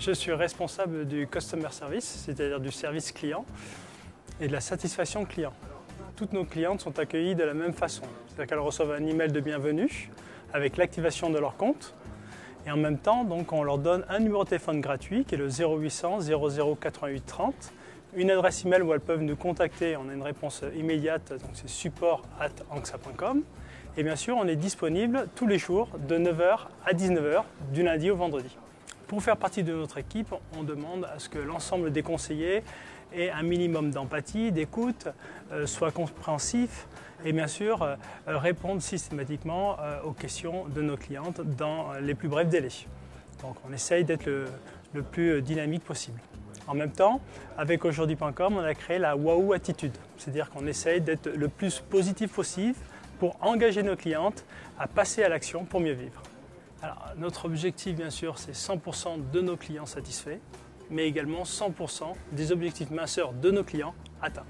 Je suis responsable du Customer Service, c'est-à-dire du service client et de la satisfaction client. Toutes nos clientes sont accueillies de la même façon, c'est-à-dire qu'elles reçoivent un email de bienvenue avec l'activation de leur compte et en même temps, donc, on leur donne un numéro de téléphone gratuit qui est le 0800 00 88 30, une adresse email où elles peuvent nous contacter, on a une réponse immédiate, donc c'est support at anxa.com. Et bien sûr, on est disponible tous les jours de 9h à 19h, du lundi au vendredi. Pour faire partie de notre équipe, on demande à ce que l'ensemble des conseillers ait un minimum d'empathie, d'écoute, euh, soit compréhensif et bien sûr euh, répondre systématiquement euh, aux questions de nos clientes dans les plus brefs délais. Donc on essaye d'être le, le plus dynamique possible. En même temps, avec aujourd'hui.com, on a créé la Wahoo Attitude, c'est-à-dire qu'on essaye d'être le plus positif possible pour engager nos clientes à passer à l'action pour mieux vivre. Alors, notre objectif, bien sûr, c'est 100% de nos clients satisfaits, mais également 100% des objectifs minceurs de nos clients atteints.